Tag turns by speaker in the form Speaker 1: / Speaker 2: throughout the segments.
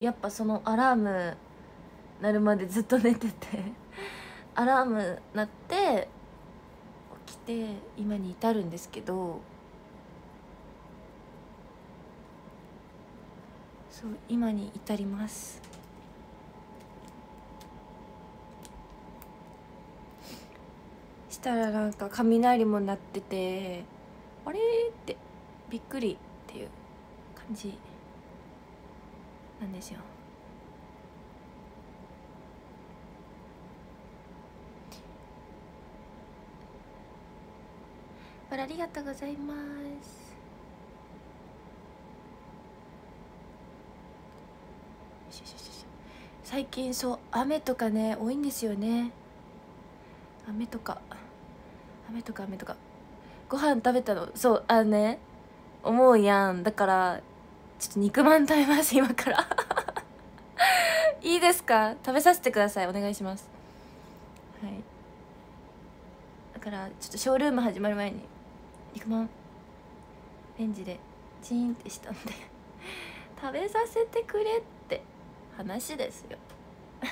Speaker 1: やっぱそのアラーム鳴るまでずっと寝てて アラーム鳴って起きて今に至るんですけどそう今に至ります。したらなんか雷も鳴っててあれってびっくりっていう感じ。なんですよあらありがとうございます。よしよしよし。最近そう雨とかね多いんですよね。雨とか。雨とか雨とか。ご飯食べたのそうあのね思うやん。だからちょっと肉まん食べます今から。いいですか？食べさせてください。お願いします。はい。だからちょっとショールーム始まる前に肉まんレンジでチーンってしたんで 食べさせてくれって話ですよ。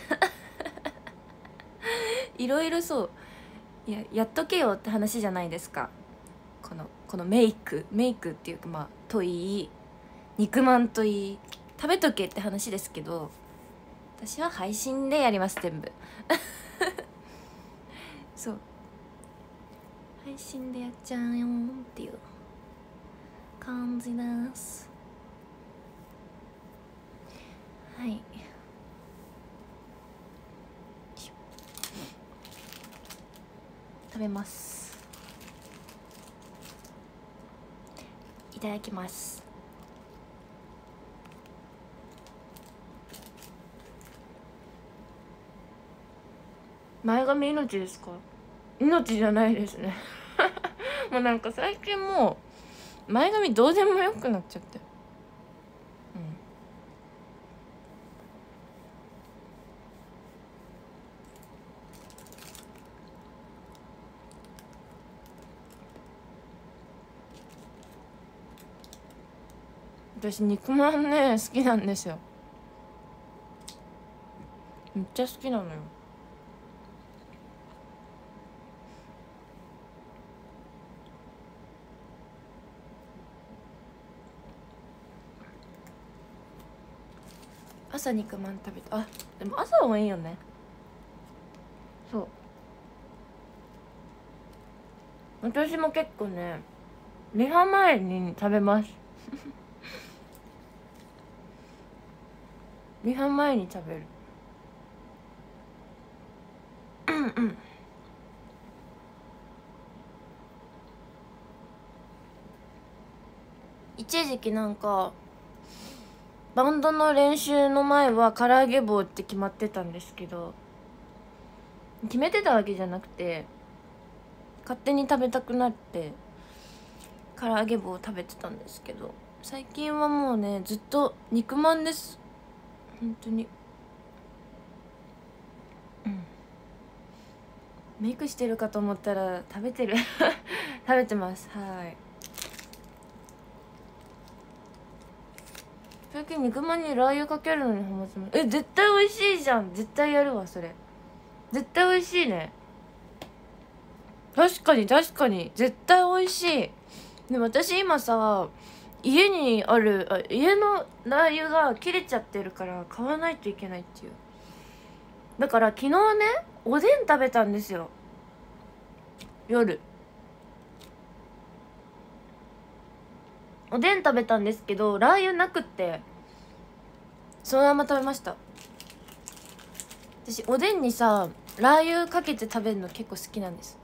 Speaker 1: いろいろそう。いややっとけよって話じゃないですか。このこのメイク。メイクっていうかまあといい肉まんといい食べとけって話ですけど私は配信でやります全部。そう。配信でやっちゃうよっていう。感じです。はい。食べます。いただきます。前髪命ですか？命じゃないですね。もうなんか最近もう前髪どうでもよくなっちゃって。うん。私肉まんね好きなんですよ。めっちゃ好きなのよ。朝肉まん食べたあでも朝もいいよね。そう。私も結構ねリハ前に食べます。リハ前に食べる。うんうん。一時期なんかバンドの練習の前は唐揚げ棒って決まってたんですけど決めてたわけじゃなくて勝手に食べたくなって唐揚げ棒を食べてたんですけど最近はもうねずっと肉まんです。本当に。うん。メイクしてるかと思ったら食べてる。食べてます。はい。最近肉まんにラー油かけるのにハマってます。え絶対美味しいじゃん。絶対やるわそれ。絶対美味しいね。確かに確かに。絶対美味しい。でも私今さ家にあるあ家のラー油が切れちゃってるから買わないといけないっていう。だから昨日ねおでん食べたんですよ。夜。おでん食べたんですけどラー油なくってそのまま食べました。私おでんにさラー油かけて食べるの結構好きなんです。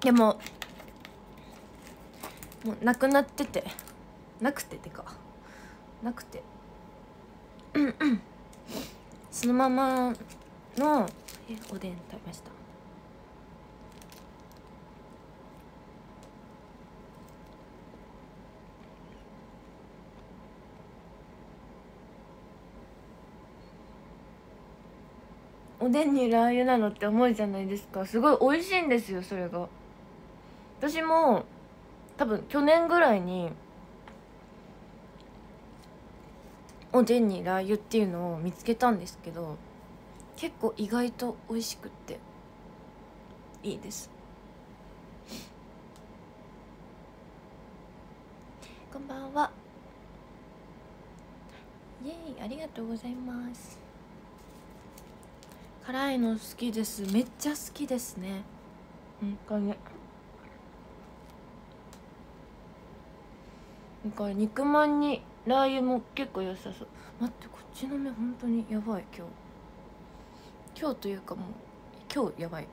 Speaker 1: でももうなくなってて。なくててか。なくて。うんうん。そのままのおでん食べました。おでんにラー油なのって思うじゃないですか。すごい美味しいんですよそれが。私も多分去年ぐらいにおでんにラー油っていうのを見つけたんですけど結構意外と美味しくっていいです。こんばんは。イエーイありがとうございます。辛いの好きです。めっちゃ好きですね。本当になんか肉まんにラー油も結構良さそう。待ってこっちの目本当にやばい今日。今日というかもう今日やばい。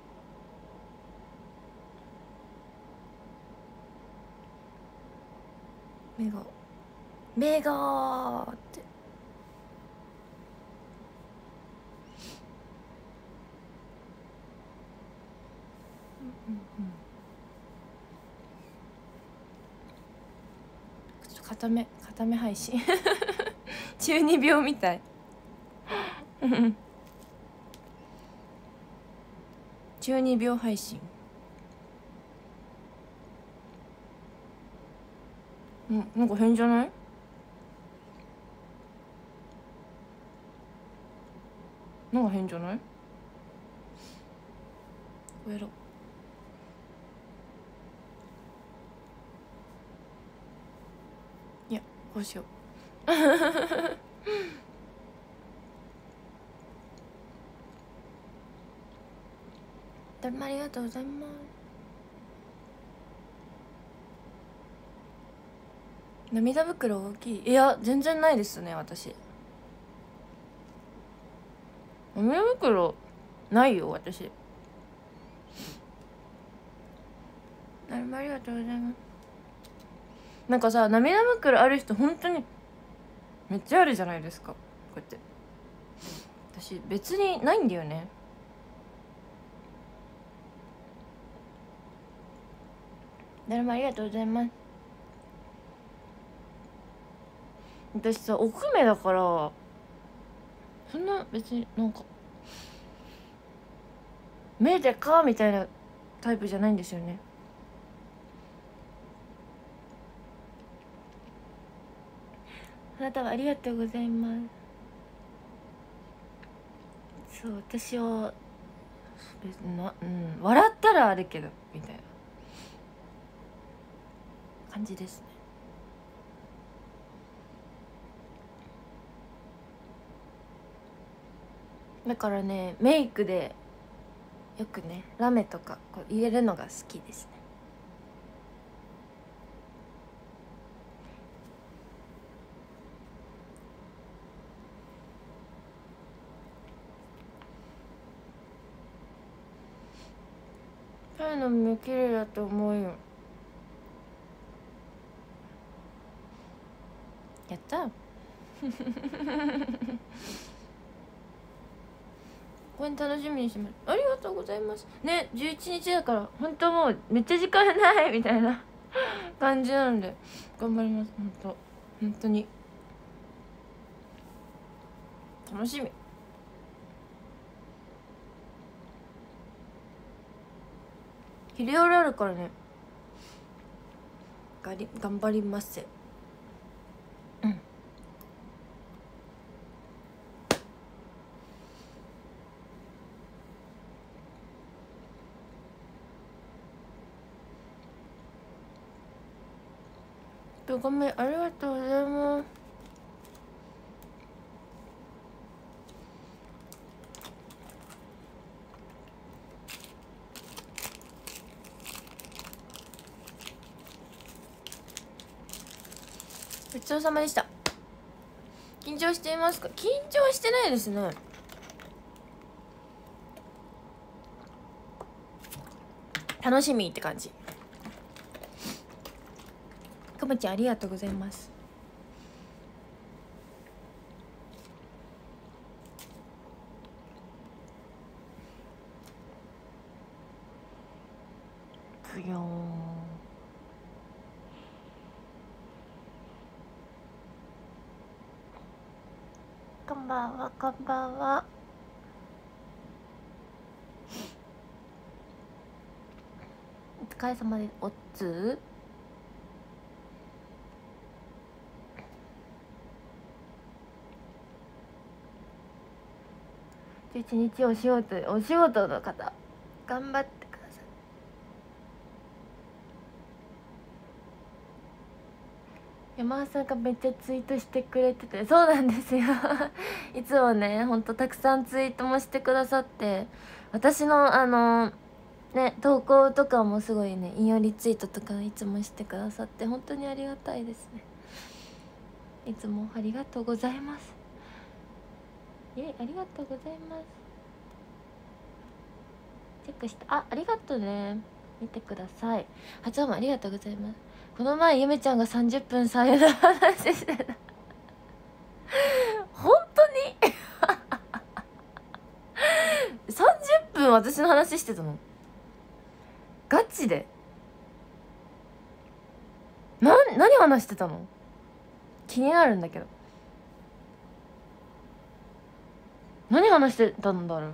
Speaker 1: 目が目がーってうんうんうんちょっと固め固め配信。中二病みたい。中二病配信。うんなんか変じゃない？なんか変じゃない？やろ。うこうしよう。どうもありがとうございます。涙袋大きい。いや全然ないですね私。涙袋ないよ私。どうもありがとうございますなんかさ涙袋ある人本当にめっちゃあるじゃないですか。こうやって。私別にないんだよね。誰もありがとうございます。私さ奥目だからそんな別になんか目でかみたいなタイプじゃないんですよねあなたはありがとうございます。そう私は別なうん笑ったらあるけどみたいな感じですね。だからねメイクでよくねラメとかこう入れるのが好きですね。の目綺麗だと思うよ。やった。これ楽しみにします。ありがとうございます。ね11日だから本当もうめっちゃ時間ないみたいな 感じなんで頑張ります。本当本当に。楽しみ昼夜あるからね。がり頑張ります。うん。ごめんありがとうございますちそうさまでした。緊張していますか？緊張してないですね。楽しみって感じ。かまちゃんありがとうございます。れ様でおっつー。一日お仕事お仕事の方頑張ってください。山田さんがめっちゃツイートしてくれててそうなんですよ。いつもねほんとたくさんツイートもしてくださって私のあのーね投稿とかもすごいね引用リツイートとかいつもしてくださって本当にありがたいですね。いつもありがとうございます。えありがとうございます。チェックした。あありがとうね。見てください。八番ありがとうございます。この前ゆめちゃんが30分さえの話してた。本当に？30分私の話してたの？ガチで？な何話してたの？気になるんだけど。何話してたんだろう？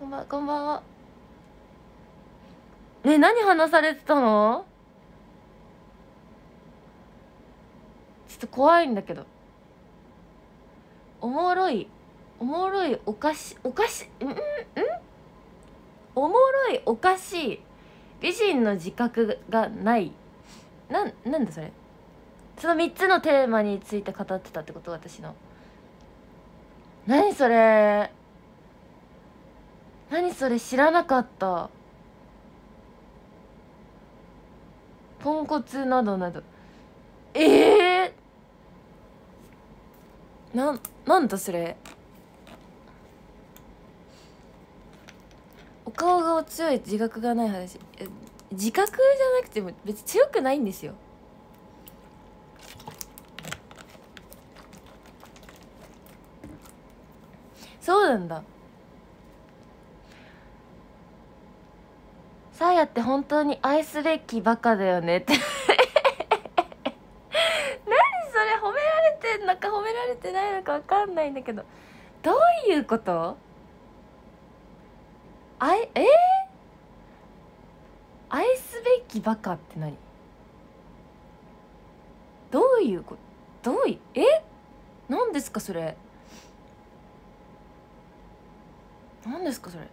Speaker 1: こんばんこんばんは。ね何話されてたの？ちょっと怖いんだけど。おもろい。おもろいおかしおかしうんんん？おもろいおかしい美人の自覚がない。なんなんだそれ？その3つのテーマについて語ってたってこと私の。何それ？何それ知らなかった。ポンコツなどなど。ええー、ななんだそれ？顔が強い自覚がない話。自覚じゃなくても別に強くないんですよ。そうなんだ。さあやって本当に愛すべきバカだよね。って。何それ褒められてんのか褒められてないのか分かんないんだけど。どういうこと？あいえー、愛すべきバカって何？どういうことどういえ？何ですかそれ？何ですかそれ？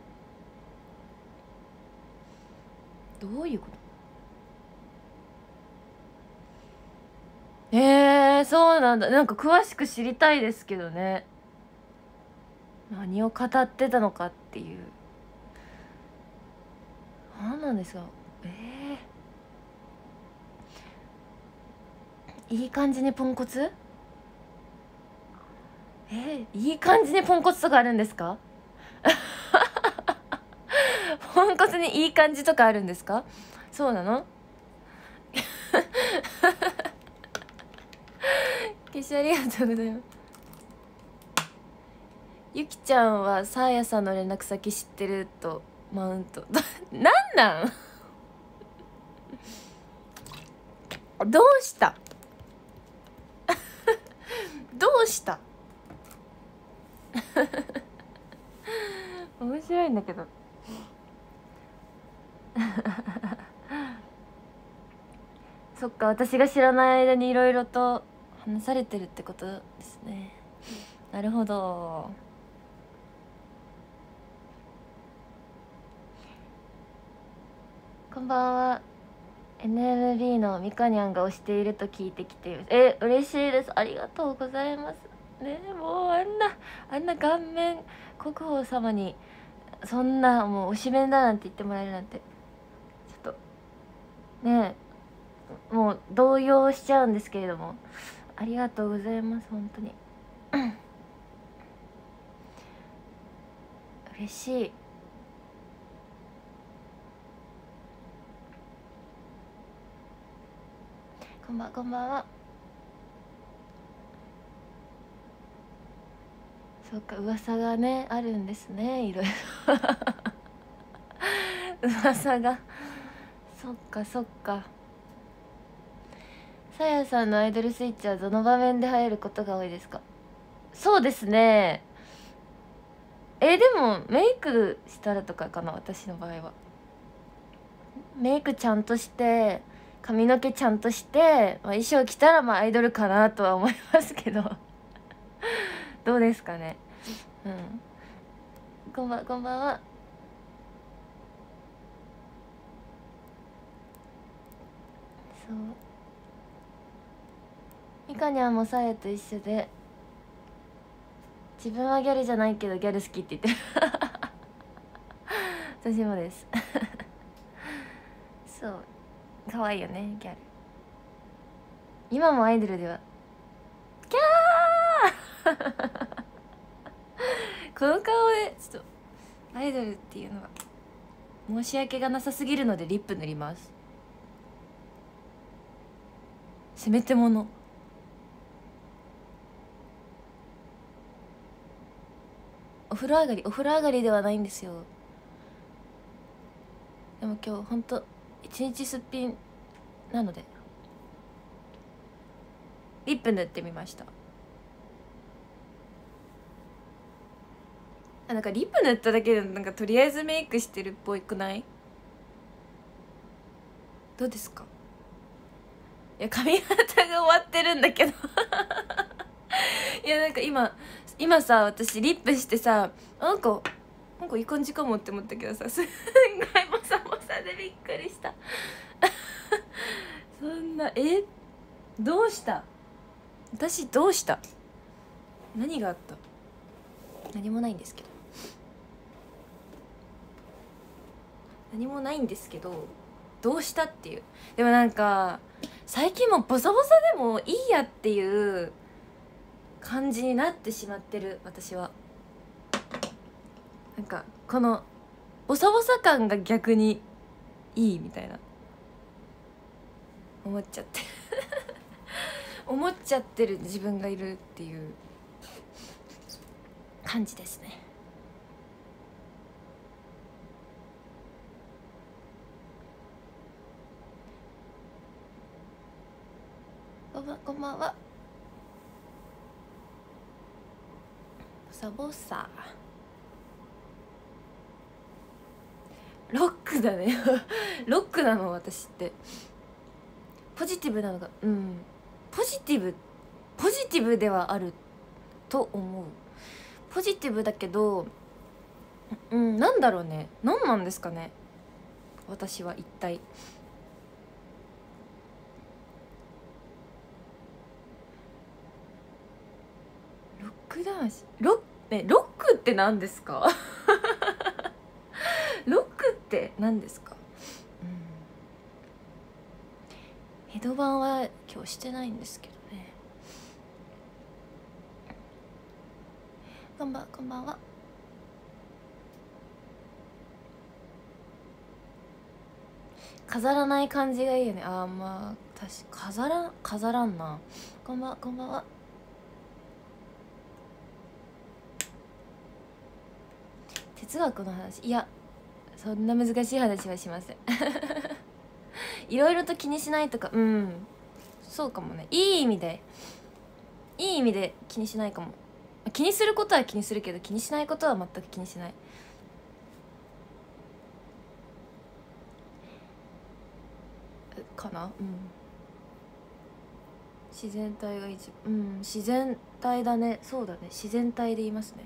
Speaker 1: どういうこと？えー、そうなんだ。なんか詳しく知りたいですけどね。何を語ってたのかっていう。何なんですか？えー、いい感じにポンコツ？えー、いい感じにポンコツとかあるんですか？ポンコツにいい感じとかあるんですか？そうなの？消しありがとうございます。ゆきちゃんはさあやさんの連絡先知ってるとマウント。なんなん？どうした？どうした？面白いんだけど。そっか私が知らない間にいろいろと話されてるってことですね。なるほど。こんばんは。NMB のみかにゃんが推していると聞いてきていますえ嬉しいです。ありがとうございます。ねもうあんなあんな顔面国宝様にそんなもう推しメンだなんて言ってもらえるなんて。ちょっとねえもう動揺しちゃうんですけれども。ありがとうございます本当に。嬉しい。んばんこんばんは。そうか噂がねあるんですねいろいろ噂が。そっかそっか。さやさんのアイドルスイッチはどの場面で入ることが多いですか？そうですね。えでもメイクしたらとかかな私の場合は。メイクちゃんとして髪の毛ちゃんとして、まあ、衣装着たらまあアイドルかなとは思いますけど。どうですかね。うん。こんばんこんばんは。そう。みかにゃんもさやと一緒で。自分はギャルじゃないけどギャル好きって言ってる。私もです。そう。可愛いよねギャル。今もアイドルでは。キャー！この顔でちょっとアイドルっていうのは申し訳がなさすぎるのでリップ塗ります。せめてもの。お風呂上がりお風呂上がりではないんですよ。でも今日ほんと一日すっぴんなので。リップ塗ってみました。あなんかリップ塗っただけでなんかとりあえずメイクしてるっぽいくない？どうですか？いや髪型が終わってるんだけど。いやなんか今今さ私リップしてさなんかなんかいい感じかもって思ったけどさすんごいモサびっくりした。そんなえ？どうした？私どうした？何があった？何もないんですけど。何もないんですけどどうしたっていう。でもなんか最近もボサボサでもいいやっていう感じになってしまってる私は。なんかこのボサボサ感が逆にいいみたいな。思っちゃって。思っちゃってる自分がいるっていう。感じですね。こんばんこんばんは。サボサロックだね。ロックなの私って。ポジティブなのがうん。ポジティブポジティブではあると思う。ポジティブだけどうんなんだろうね。何なんですかね。私は一体。ロック男子？ロッ,、ロックって何ですか？って何ですか、うん、ヘドバンは今日してないんですけどね。こんばんこんばんは飾らない感じがいいよね。あーまあ確か飾らん飾らんな。こんばんこんばんは哲学の話。いやそんな難しい話はしません。いろいろと気にしないとかうん。そうかもね。いい意味でいい意味で気にしないかも。気にすることは気にするけど気にしないことは全く気にしない。かな？うん。自然体が一番うん。自然体だね。そうだね。自然体で言いますね。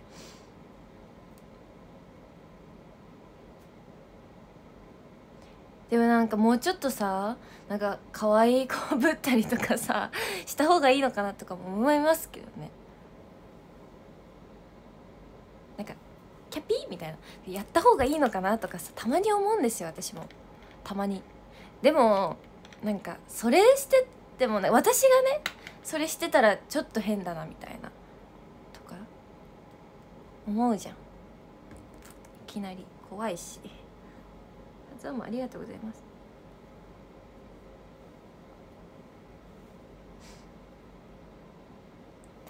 Speaker 1: でもなんかもうちょっとさなんか可愛い子ぶったりとかさ した方がいいのかなとかも思いますけどね。なんかキャピーみたいな。やった方がいいのかなとかさたまに思うんですよ私も。たまに。でもなんかそれしててもね私がねそれしてたらちょっと変だなみたいな。とか思うじゃん。いきなり怖いし。どうもありがとうございます。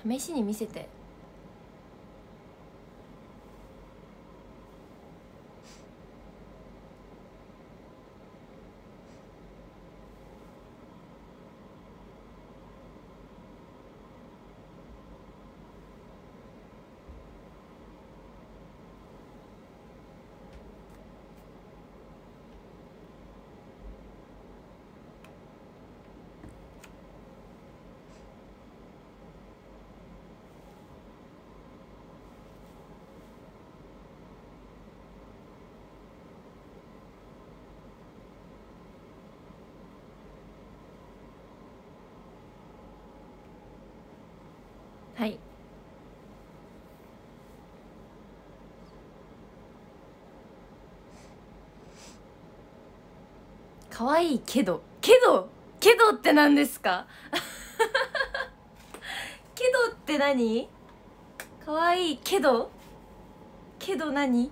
Speaker 1: 試しに見せて。可愛いけどけどけどって何ですか？けどって何？可愛いけどけど何？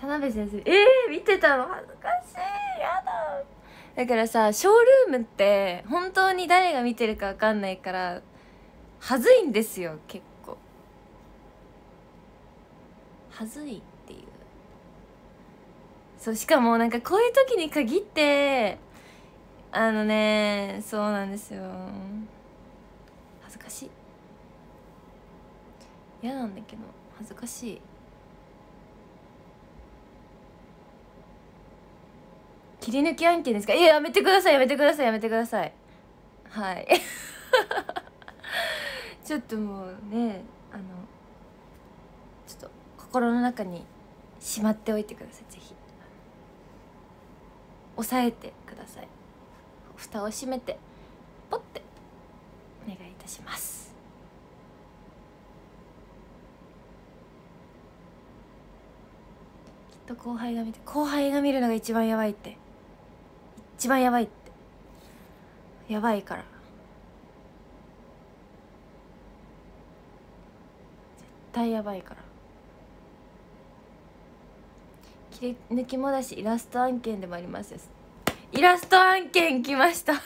Speaker 1: 田辺先生えー、見てたの恥ずかしいやだ。だからさショールームって本当に誰が見てるか分かんないからはずいんですよ結構。はずい。そうしかもなんかこういう時に限ってあのねそうなんですよ。恥ずかしい。嫌なんだけど恥ずかしい。切り抜き案件ですか？いややめてくださいやめてくださいやめてください。はい。ちょっともうねあのちょっと心の中にしまっておいてくださいぜひ。押さえてください。蓋を閉めてポッてお願いいたします。きっと後輩が見て後輩が見るのが一番やばいって。一番やばいって。やばいから。絶対やばいから。切り抜きもだしイラスト案件でもありますよ。イラスト案件来ました。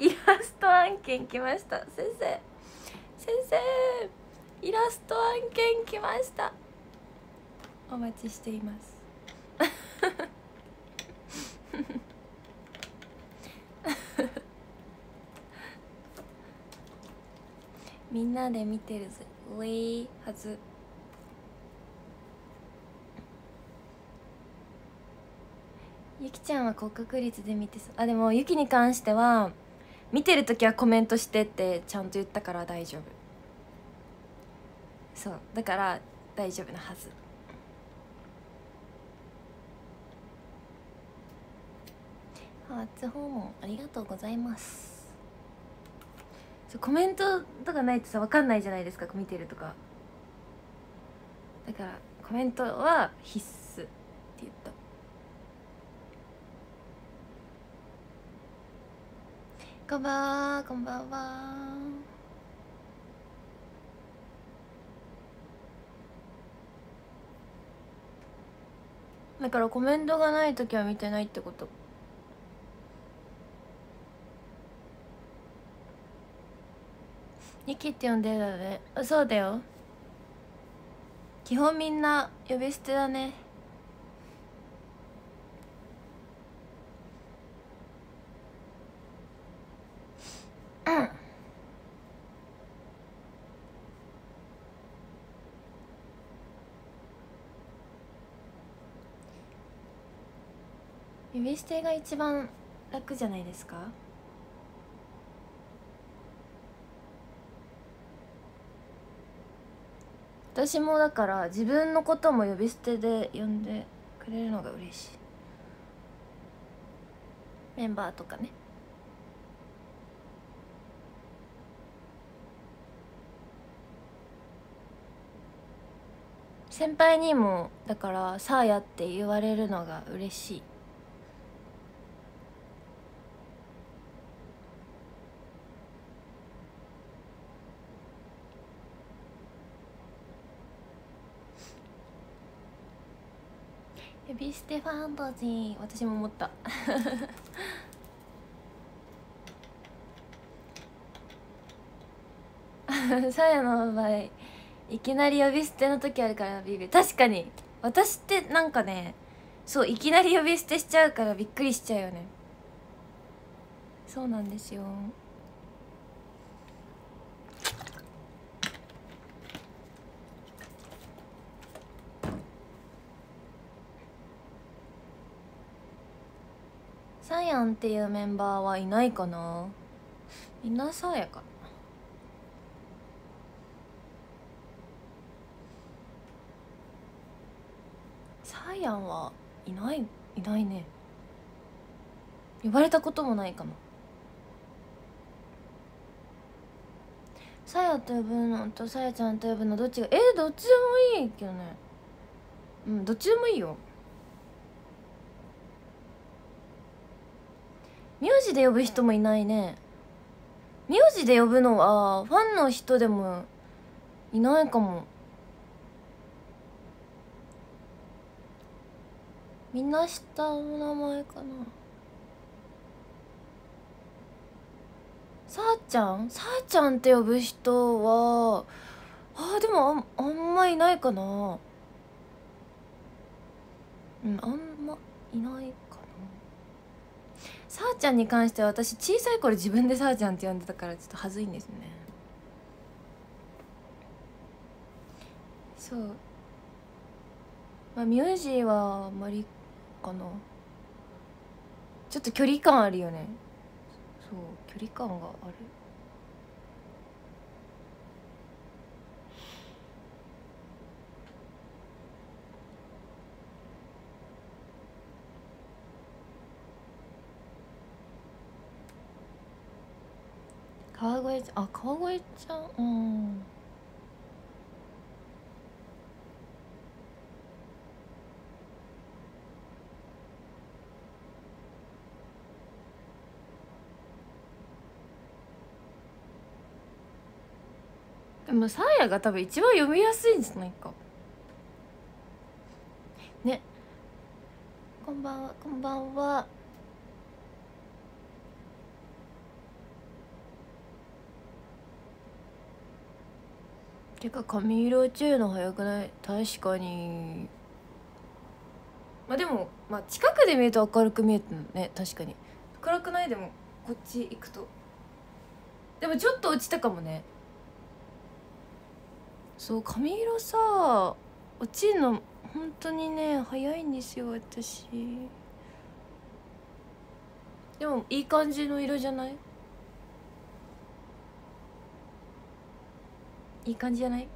Speaker 1: イラスト案件来ました。先生先生イラスト案件来ました。お待ちしています。みんなで見てるぜ。ウェイはずゆきゃんは高確率で見てあでもゆきに関しては見てる時はコメントしてってちゃんと言ったから大丈夫。そう。だから大丈夫なはず。初訪問ありがとうございます。コメントとかないとさ分かんないじゃないですか見てるとか。だからコメントは必須って言ったこんばんはこんばんは。だからコメントがない時は見てないってこと？ニキって呼んでるだね。そうだよ。基本みんな呼び捨てだね。うん。呼び捨てが一番楽じゃないですか？私もだから自分のことも呼び捨てで呼んでくれるのが嬉しい。メンバーとかね。先輩にもだから「さあや」って言われるのが嬉しい呼び捨てファンタジー私も思った。さやの場合いきなり呼び捨ての時あるからビビ確かに。私ってなんかねそういきなり呼び捨てしちゃうからびっくりしちゃうよね。そうなんですよ。サヤンっていうメンバーはいないかな。みんなさやかアンはいないいないね。呼ばれたこともないかも。さやと呼ぶのとさやちゃんと呼ぶのどっちがえー、どっちでもいいけどね。うんどっちでもいいよ。名字で呼ぶ人もいないね。名字で呼ぶのはファンの人でもいないかも。みんな下の名前かな？さあちゃん？さあちゃんって呼ぶ人はあーでもあんあんまいないかな。うんあんまいないかな。さあちゃんに関しては私小さい頃自分でさあちゃんって呼んでたからちょっと恥ずいんですね。そう。まあ名字はあんまりかな。ちょっと距離感あるよね。そう距離感がある。川越ちゃんあ川越ちゃん？うん。でもサーヤが多分一番読みやすいんじゃないか。ね。こんばんはこんばんは。てか髪色落ちるの早くない？確かに。まあでも、まあ、近くで見ると明るく見えてるね。確かに。暗くない？でもこっち行くと。でもちょっと落ちたかもねそう髪色さ落ちるの本当にね早いんですよ私。でもいい感じの色じゃない？いい感じじゃない？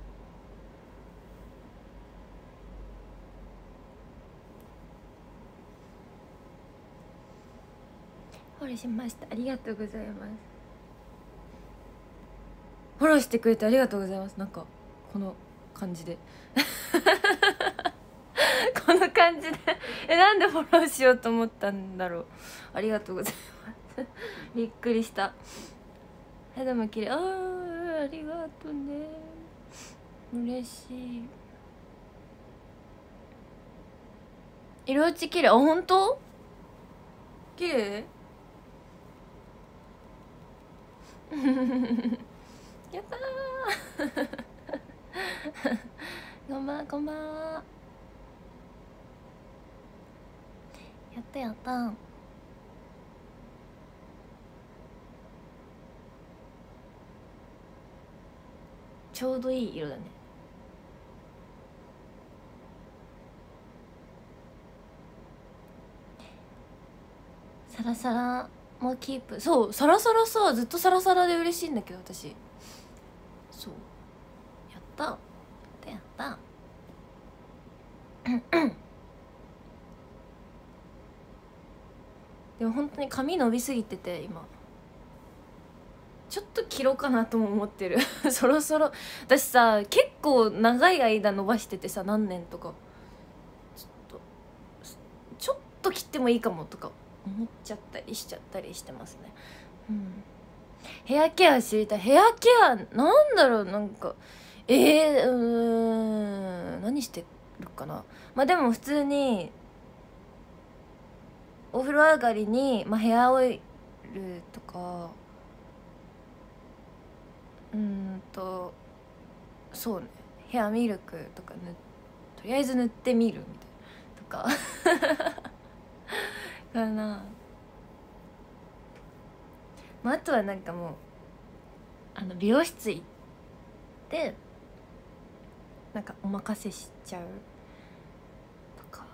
Speaker 1: フォローしました。ありがとうございます。フォローしてくれてありがとうございます。なんかこの感じで。この感じで。えなんでフォローしようと思ったんだろう。ありがとうございます。びっくりした。肌も綺麗。あーありがとうね。嬉しい。色落ち綺麗。あ本当？綺麗？やったー。こんばんは。やったやったちょうどいい色だね。サラサラもキープ。そうサラサラさずっとサラサラで嬉しいんだけど私そうやったやったやったでも本当に髪伸びすぎてて今。ちょっと切ろうかなとも思ってる。そろそろ。私さ結構長い間伸ばしててさ何年とか。ちょっとちょっと切ってもいいかもとか思っちゃったりしちゃったりしてますね。うん。ヘアケア知りたい。ヘアケアなんだろうなんか。えー、うん。何してるかな。まあでも普通にお風呂上がりに、まあ、ヘアオイルとかうんとそうね。ヘアミルクとか塗とりあえず塗ってみるみたいなとか。かな、まあ、あとはなんかもうあの美容室行ってなんかお任せしちゃうとか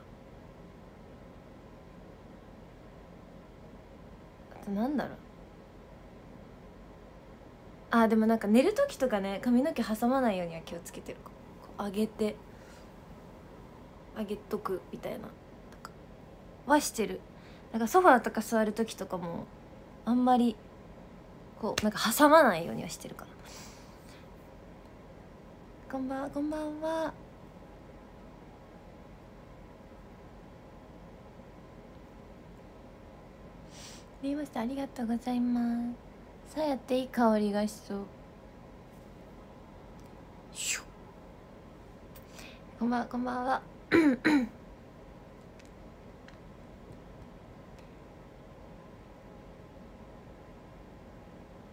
Speaker 1: あとなんだろう。あでもなんか寝る時とかね髪の毛挟まないようには気をつけてるこう上げて上げとくみたいな。とかはしてる。なんかソファーとか座る時とかもあんまりこうなんか挟まないようにはしてるかな。こんばんはこんばんは。見ましたありがとうございます。さあやっていい香りがしそう。シュこんばんこんばんは。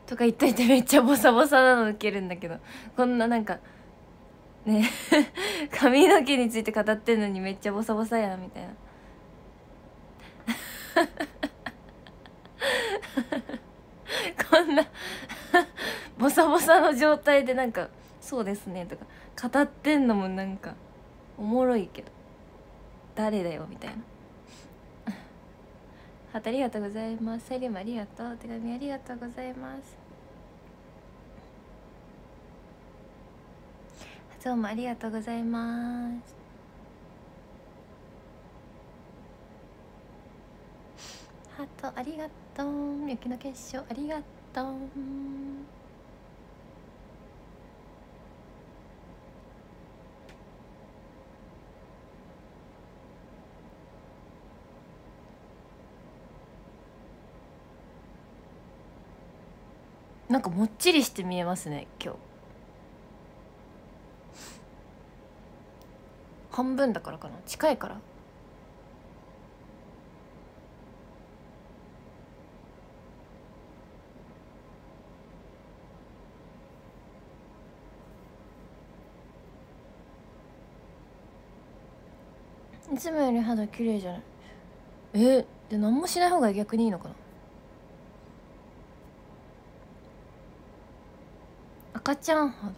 Speaker 1: とか言っといてめっちゃボサボサなのウケるんだけど。こんななんかね。髪の毛について語ってんのにめっちゃボサボサやみたいなこんなボサボサの状態でなんか「そうですね」とか語ってんのもなんかおもろいけど誰だよみたいな。ハートありがとうございます。サイリムありがとう。手紙ありがとうございます。どうもありがとうございます。ハートありがとう。雪の結晶ありがとうなんかもっちりして見えますね今日。半分だからかな。近いから。つもより肌綺麗じゃない？えで何もしない方が逆にいいのかな？赤ちゃん肌。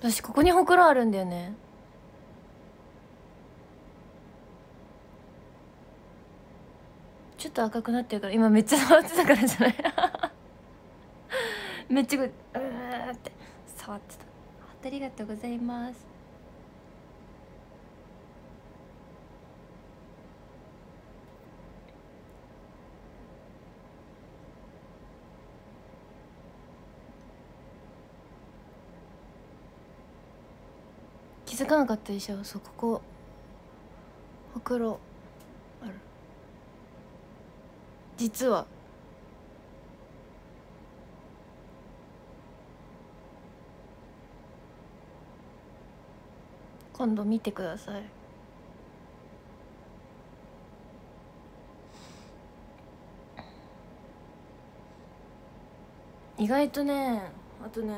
Speaker 1: 私ここにほくろあるんだよね。ちょっと赤くなってるから今めっちゃ触ってたからじゃない？めっちゃうーって触ってた。ありがとうございます。気づかなかったでしょ？そうここ。ほくろある。実は。今度見てください。意外とねあとね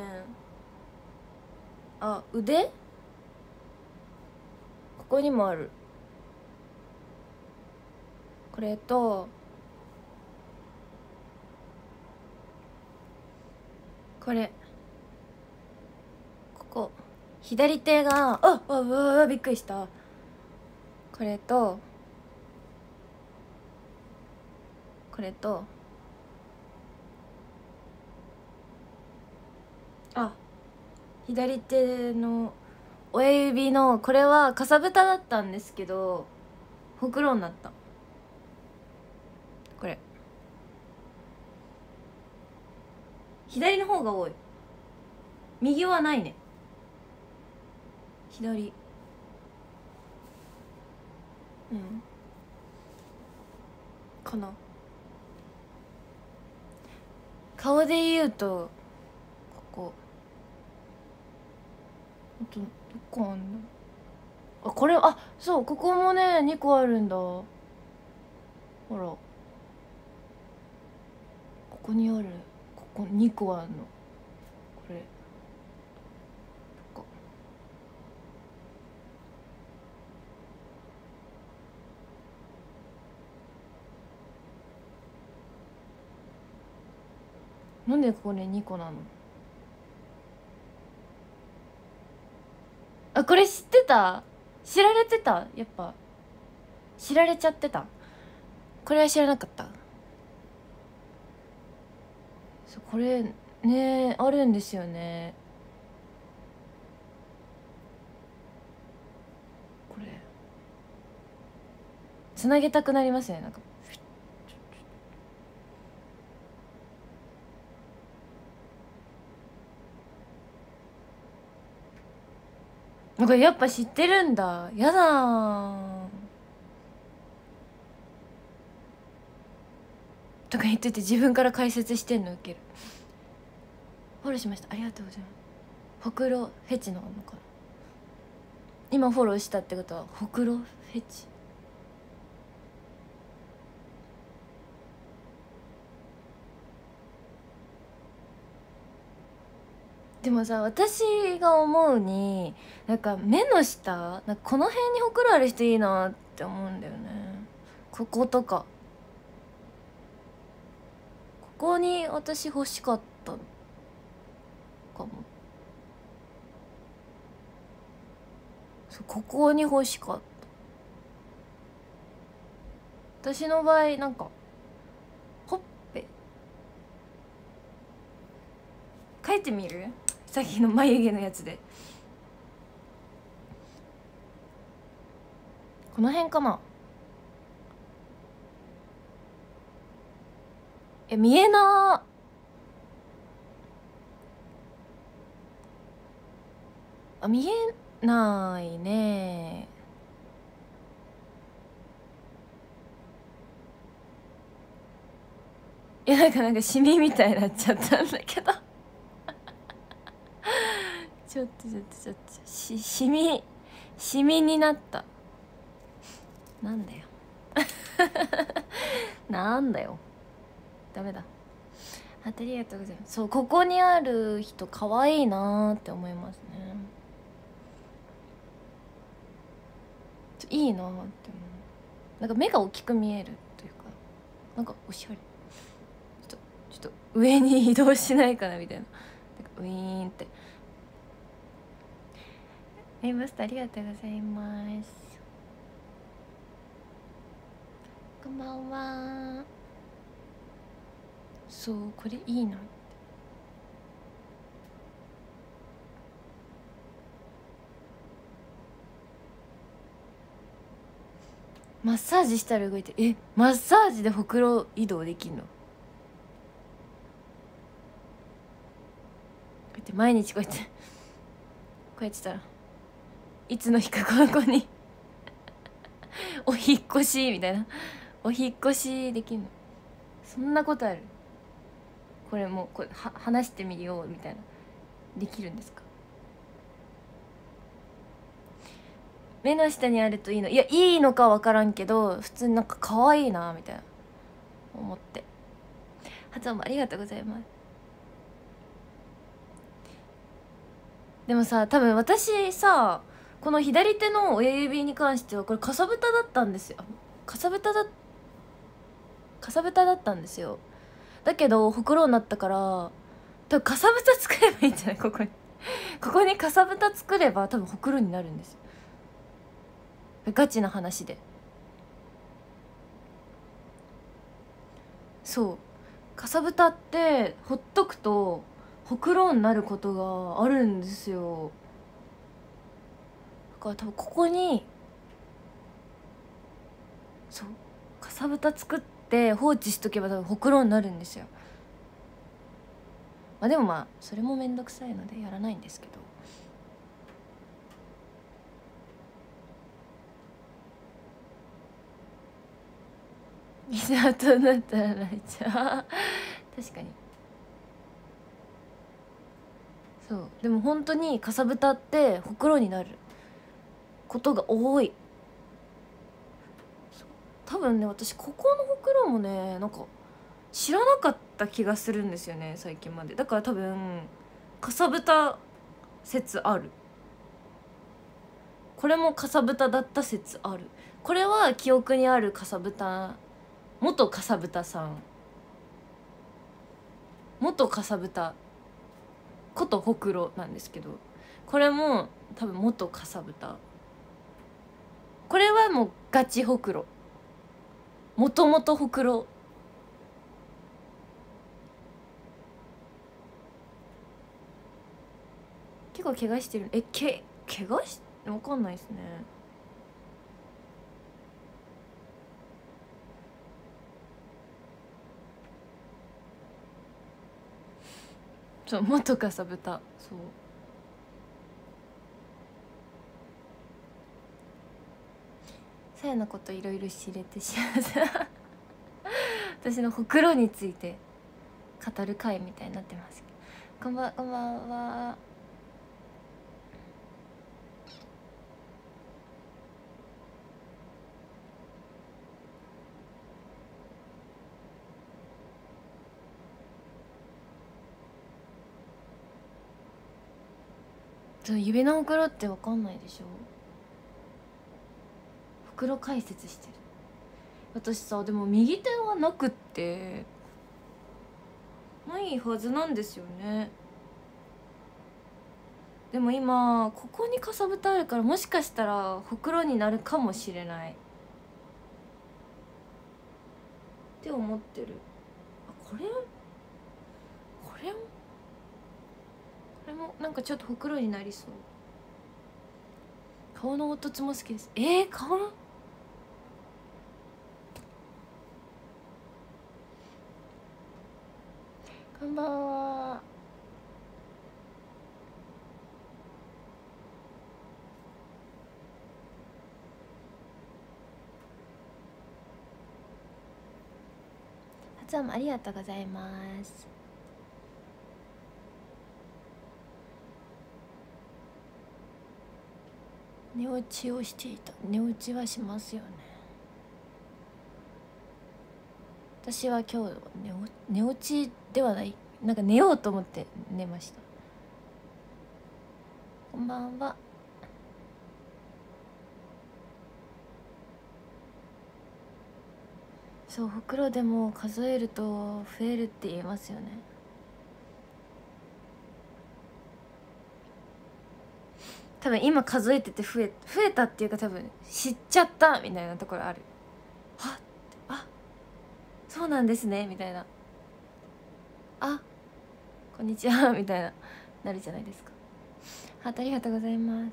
Speaker 1: あ腕？ここにもある。これとこれ。左手がああうわびっくりした。これとこれとあ左手の親指のこれはかさぶただったんですけどほくろになった。これ。左の方が多い。右はないね。左。うん。かな。顔で言うとここ。あとどこあんの。あこれあそうここもね2個あるんだ。ほら。ここにある。ここ2個あるの。なんでここね2個なの？あこれ知ってた？知られてた？やっぱ。知られちゃってた？これは知らなかった？そうこれねあるんですよね。これ。つなげたくなりますねなんか。なんかやっぱ知ってるんだ。やだとか言ってて自分から解説してんのウケる。フォローしました。ありがとうございます。ほくろフェチのかな今フォローしたってことはほくろフェチ？でもさ私が思うになんか目の下なんかこの辺にほくろある人いいなって思うんだよね。こことか。ここに私欲しかったかも。そうここに欲しかった。私の場合なんかほっぺ。書いてみる？さっきの眉毛のやつで。この辺かな。え見えなあ見えないねいやなんかなんかシミみたいになっちゃったんだけど。ちょっとちょっとちょっと。しシミシミになった。なんだよ。なんだよ。ダメだ。ありがとうございます。そうここにある人可愛いなーって思いますね。いいなーって思う。なんか目が大きく見えるというかなんかおしゃれ。ちょっとちょっと上に移動しないかなみたいな。なんかウィーンって。メイブストありがとうございます。こんばんは。そうこれいいなマッサージしたら動いてえマッサージでほくろ移動できんの？こうやって毎日こうやってこうやってたらいつの日かこの子に。お引っ越しみたいな。お引っ越しできんの。そんなことある？これもうこれは話してみようみたいな。できるんですか？目の下にあるといいの？いやいいのか分からんけど普通になんか可愛いなみたいな。思って。発音もありがとうございます。でもさ多分私さこの左手の親指に関してはこれかさぶただったんですよ。かさぶただかさぶただったんですよ。だけどほくろになったから多分かさぶた作ればいいんじゃない？ここに。ここにかさぶた作れば多分ほくろになるんですよ。ガチな話で。そう。かさぶたってほっとくとほくろになることがあるんですよ。か多分ここにそうかさぶた作って放置しとけば多分ほくろになるんですよ。まあでもまあそれも面倒くさいのでやらないんですけど。いざとなったら泣いちゃう。確かに。そう。でも本当にかさぶたってほくろになる。ことが多い。多分ね私ここのほくろもねなんか知らなかった気がするんですよね最近まで。だから多分かさぶた説ある。これもかさぶただった説ある。これは記憶にあるかさぶた元かさぶたさん。元かさぶたことほくろなんですけどこれも多分元かさぶた。これはもうガチほくろ。もともとほくろ。結構怪我してる。えけ怪我しわかんないですね。そう元かさぶたそう。やなこといろいろ知れて幸せ 私のほくろについて語る回みたいになってます。こんばんこんばんは。そう指のほくろってわかんないでしょ？ほくろ解説してる。私さでも右手はなくって。ないはずなんですよね。でも今ここにかさぶたあるからもしかしたらほくろになるかもしれない。って思ってる。あこれ？これ？もこれもなんかちょっとほくろになりそう。顔の凹凸も好きです。えー、顔の？こんばんは。発音ありがとうございます。寝落ちをしていた。寝落ちはしますよね。私は今日寝寝落ちではないなんか寝ようと思って寝ました。こんばんは。そうほくろでも数えると増えるって言いますよね。多分今数えてて増え増えたっていうか多分知っちゃったみたいなところある。はっそうなんですねみたいな。あこんにちは みたいななるじゃないですか。ハートありがとうございます。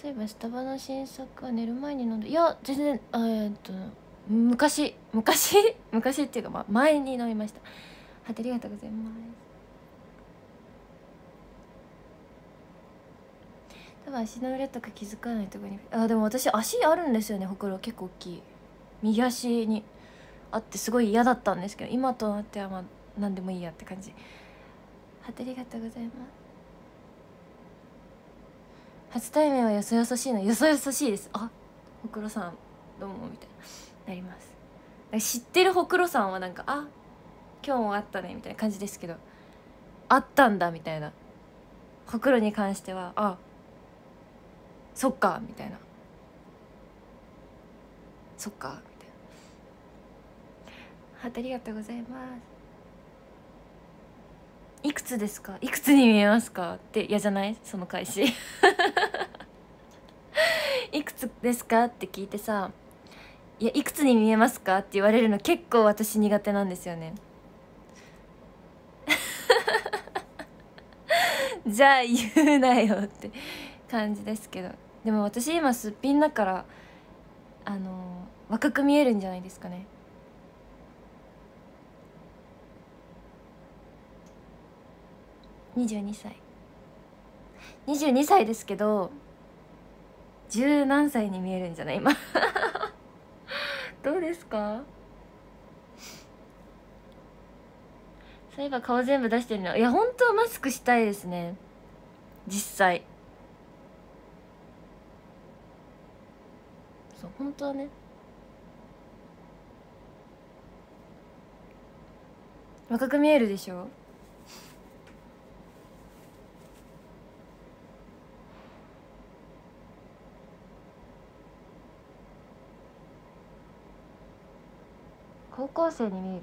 Speaker 1: そういえばスタバの新作は寝る前に飲んでいや全然えっと昔昔？昔っていうか、まあ、前に飲みました。ハートありがとうございます。多分足の裏とか気づかないところにあでも私足あるんですよねほくろ結構大きい右足にあってすごい嫌だったんですけど今となってはまあ何でもいいやって感じ。ハありがとうございます。初対面はよそよそしいのよそよそしいです。あほくろさんどうもみたいななります。知ってるほくろさんはなんかあ今日もあったねみたいな感じですけどあったんだみたいな。ほくろに関してはあそっかみたいな。そっかみたいな。ハートありがとうございます。いくつですか？いくつに見えますか？って嫌じゃない？その返し。いくつですか？って聞いてさいやいくつに見えますか？って言われるの結構私苦手なんですよね。じゃあ言うなよって感じですけど。でも私今すっぴんだからあの若く見えるんじゃないですかね。22歳。22歳ですけど十何歳に見えるんじゃない？今。どうですか？そういえば顔全部出してるの。いや本当はマスクしたいですね。実際。う本当はね。若く見えるでしょ？高校生に見える？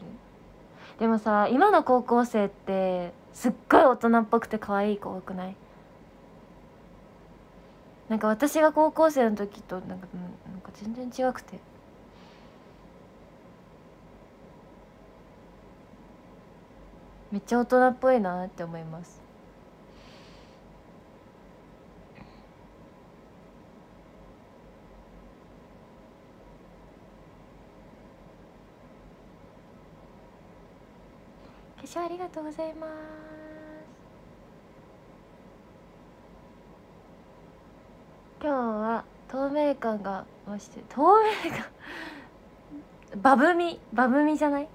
Speaker 1: でもさ今の高校生ってすっごい大人っぽくて可愛い子多くない？なんか私が高校生の時となんかなんか全然違くて。めっちゃ大人っぽいなって思います。化粧ありがとうございます。今日は透明感が増して透明感？バブミ？バブミじゃない？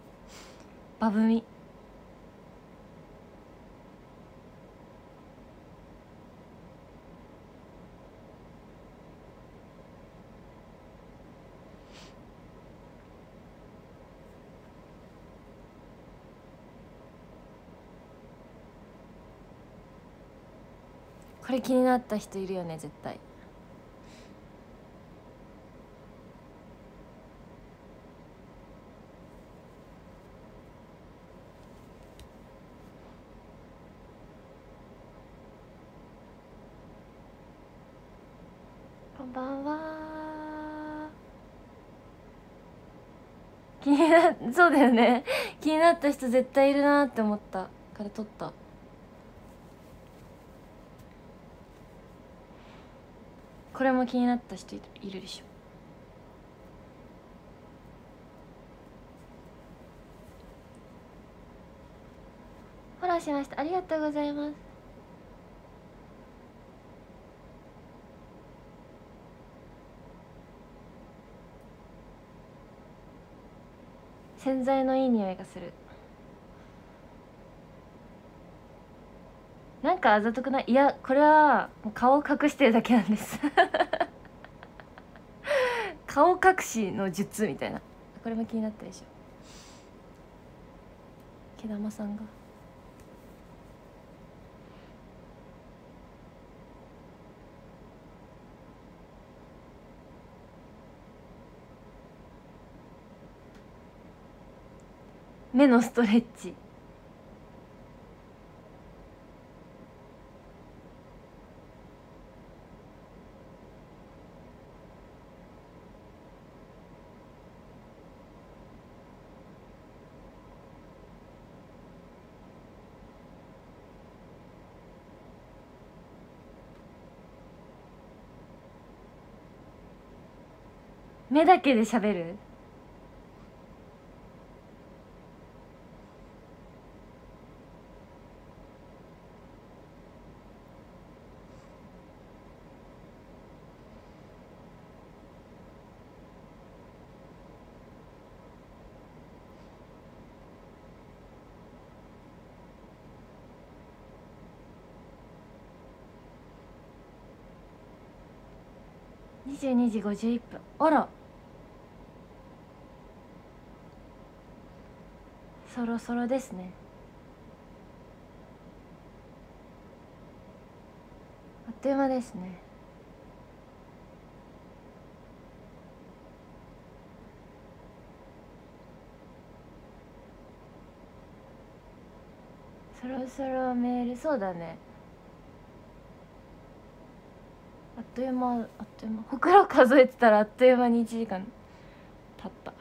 Speaker 1: バブミ。これ気になった人いるよね絶対こんばんは気になだよね。気になった人絶対いるなって思った。から撮った。これも気になった人いるでしょ。フォローしました。ありがとうございます。洗剤のいい匂いがする。なんかあざとくない？いやこれは顔を隠してるだけなんです。顔隠しの術みたいな。これも気になったでしょ。毛玉さんが。目のストレッチ。目だけで喋る？22時51分。あらそろそろですね。あっという間ですね。そろそろメールそうだねあっという間あっという間。ほくろ数えてたらあっという間に1時間経った。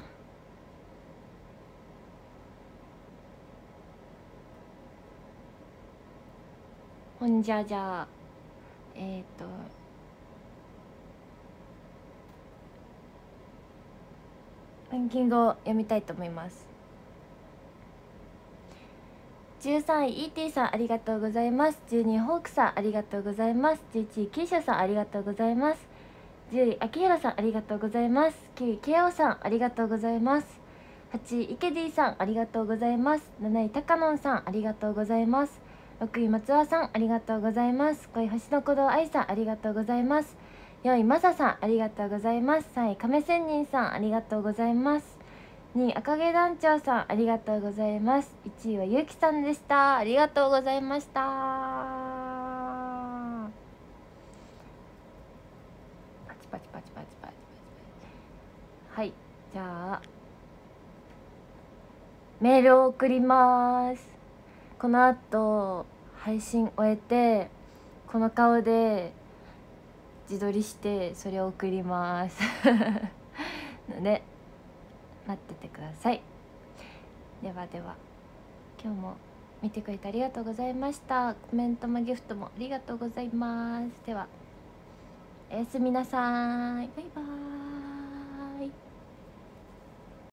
Speaker 1: ほんじゃじゃあえっ、ー、とランキングを読みたいと思います。13位 ET さんありがとうございます。12位ホークさんありがとうございます。11位キーシャさんありがとうございます。10位秋広さんありがとうございます。9位ケオさんありがとうございます。8位イケディさんありがとうございます。7位タカノンさんありがとうございます。6位松尾さんありがとうございます。5位星の鼓動愛さんありがとうございます。4位マサさんありがとうございます。3位亀仙人さんありがとうございます。2位赤毛団長さんありがとうございます。1位はゆうきさんでした。ありがとうございました。パチパチパチパチパチパチはいじゃあメールを送ります。この後配信終えてこの顔で自撮りしてそれを送ります。の で待っててください。ではでは今日も見てくれてありがとうございました。コメントもギフトもありがとうございます。ではおやすみなさい。バイバーイ。